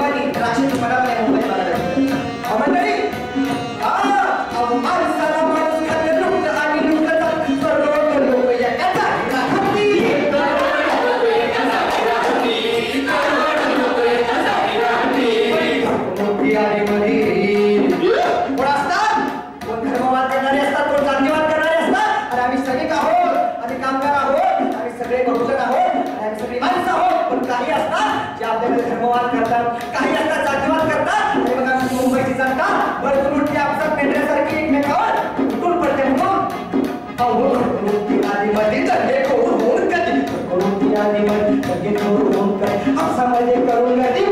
mobile की तलाशी में पड़ा मैंने मोबाइल वाला बैठा और मंडली हाँ अरे अभी सगे का हो अरे काम काही असतात म्हणजे धर्मवाद करतात काही आता जातीवाद करतात हे बघा मुंबईची जनता भरपूर मोठी आपसात पेटण्यासारखी एकमेकावर उठून पडते म्हणून अवघड करून आधीमध्ये दंगे करून होऊन कधी करून ती आधीमध्ये दंगे करून होऊन कधी आपसामध्ये करून कधी